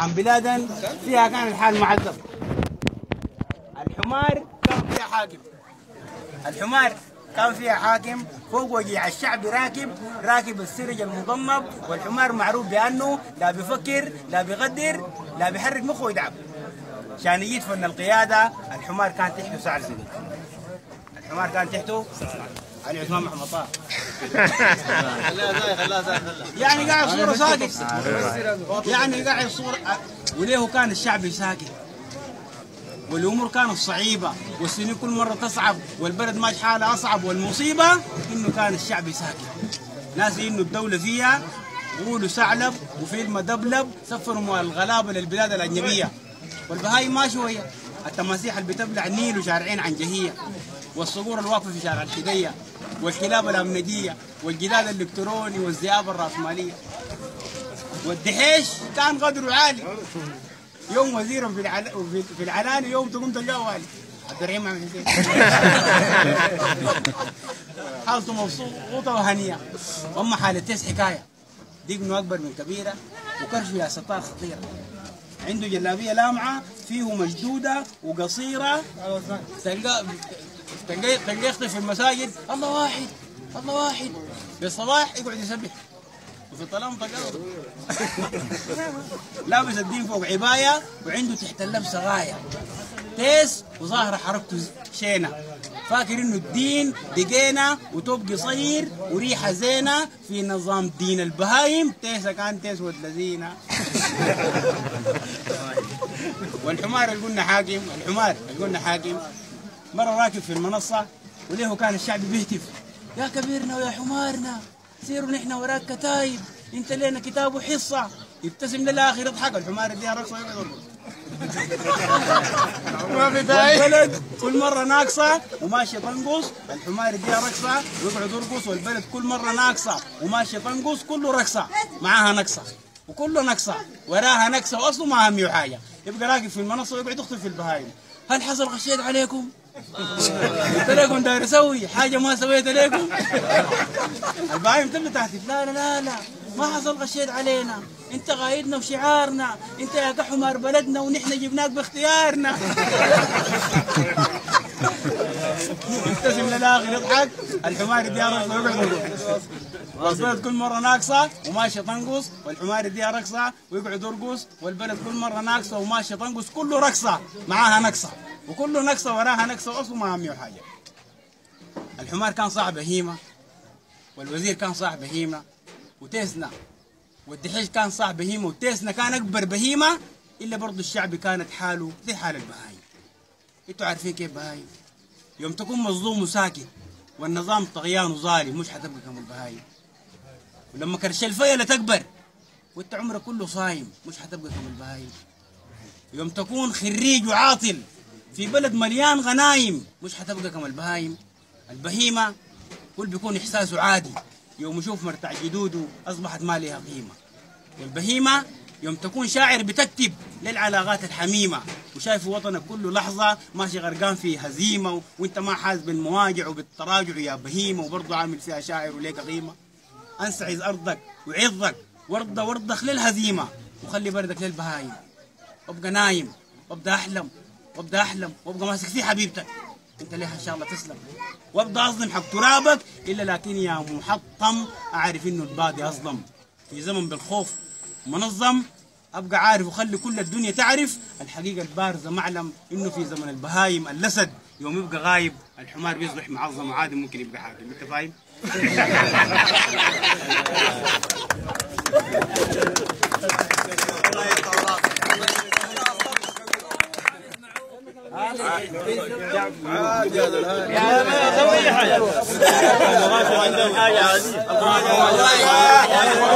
عن بلادا فيها كان الحال معذب. الحمار كان فيها حاكم. الحمار كان فيها حاكم فوق وجيع الشعب راكب راكب السرج المضمب والحمار معروف بأنه لا بيفكر لا بيقدر لا بيحرك مخه ويدعم. عشان يجي فن القيادة الحمار كان تحته ثعلب الحمار كان تحته علي عثمان محمد طه يعني قاعد صورة ساكت يعني قاعد صوره وليه كان الشعب ساكت والأمور كانت صعيبة والسنين كل مرة تصعب والبلد ماشي حاله أصعب والمصيبة إنه كان الشعب ساكت ناس إنه الدولة فيها غول ثعلب وفيل مدبلب سفروا الغلابة للبلاد الأجنبية. والبهايم ما شوية التماسيح اللي بتبلع النيل وشارعين عنجهيه والصقور الواقفة في شارع الحدية والكلاب الامنجيه والجدال الإلكتروني والذئاب الرأسمالية. والدحيش كان قدره عالي. يوم وزير في العل... في- العلاني يوم تقوم تلقاه والي عبد الرحيم محمد حسين حالته مبسوطة وهنيه أما حالة تيس حكاية. دقنه أكبر من كبيرة وكرشه يا ستار خطيره عنده جلابية لامعة فيه مشدودة وقصيرة. تلقى تلقى تلقى في المساجد الله واحد الله واحد. بالصباح يقعد يسبح. وفي الظلام طلقه لابس الدين فوق عباية وعنده تحت اللبسه غاية. تيس وظاهرة حركته شينة. فاكر إنه الدين دقينا وتوب قصير وريحة زينة في نظام دين البهايم؟ تيسة كان تيس ودلزينه والحمار اللي قلنا حاكم الحمار اللي قلنا حاكم مرة راكب في المنصة وليه كان الشعب بيهتف. يا كبيرنا ويا حمارنا سيروا نحن وراك كتايب انت لنا كتاب وحصة. يبتسم للآخر يضحك. الحمار يديها رقصة ويقعد. ما في داعي والبلد كل مرة ناقصة وماشيه تنقص الحمار يديها رقصة ويقعد يرقص والبلد كل مرة ناقصة وماشيه تنقص كله رقصة معاها نقصة. وكله نقصة. وراها نقصة وأصله ما هميه حاجة يبقى راكب في المنصة ويقعد يخطب في البهايم. هل حصل غشيت عليكم؟ قلت لكم داير أسوي. حاجة ما سويتها لكم؟ البهايم تبدا تهتف لا لا لا لا. ما حصل غشيت علينا. انت غايدنا وشعارنا. انت يا كحمار بلدنا ونحن جبناك باختيارنا. يبتسم للاخر يضحك. الحمار يديها رقصة ويقعد يرقص والبلد كل مرة ناقصة وماشيه تنقص والحمار يديها رقصة ويقعد يرقص والبلد كل مرة ناقصة وماشيه تنقص كله رقصة معاها نقصة. وكله نقصة وراها نقصة وأصله ما هميه حاجة. الحمار كان صاحب بهيمة والوزير كان صاحب بهيمة وتيسنا والدحيش كان صاحب بهيمة وتيسنا كان أكبر بهيمة إلا برضه الشعب كانت حاله زي حال البهايم. إنتوا عارفين كيف بهايم؟ يوم تكون مظلوم وساكت والنظام طغيان وظالم مش حتبقى كم البهايم. ولما كرش الفيلة تكبر وانت عمرك كله صايم مش حتبقى كم البهايم. يوم تكون خريج وعاطل في بلد مليان غنايم مش حتبقى كم البهايم. البهيمة كل بيكون إحساسه عادي. يوم يشوف مرتع جدوده أصبحت ما لها قيمة. والبهيمة يوم تكون شاعر بتكتب للعلاقات الحميمة وشايف وطنك كله لحظة ماشي غرقان في هزيمة وانت ما حاسس بالمواجع وبالتراجع يا بهيمة وبرضه عامل فيها شاعر وليك قيمة انسعز أرضك وعظك وارضى وارضخ للهزيمة وخلي بردك للبهايم. وابقى نايم وابدا أحلم وابدا أحلم وابقى ماسك في حبيبتك. انت ليه إن شاء الله تسلم. وابدا أظلم حق ترابك إلا لكن يا محطم أعرف إنه البادي أظلم. في زمن بالخوف منظم أبقى عارف وخلي كل الدنيا تعرف الحقيقة البارزة معلم إنه في زمن البهايم الأسد يوم يبقى غايب الحمار بيصبح معظم وعادي ممكن يبقى حاكم أنت فاهم؟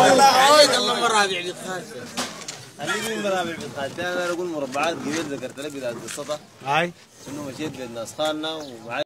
والله مرابع بيتخاشى اللي مرابع بالخاتم أنا أقول مربعات قبل ذكرت لك قصتها هاي. انه مشيت بين ناس خالنا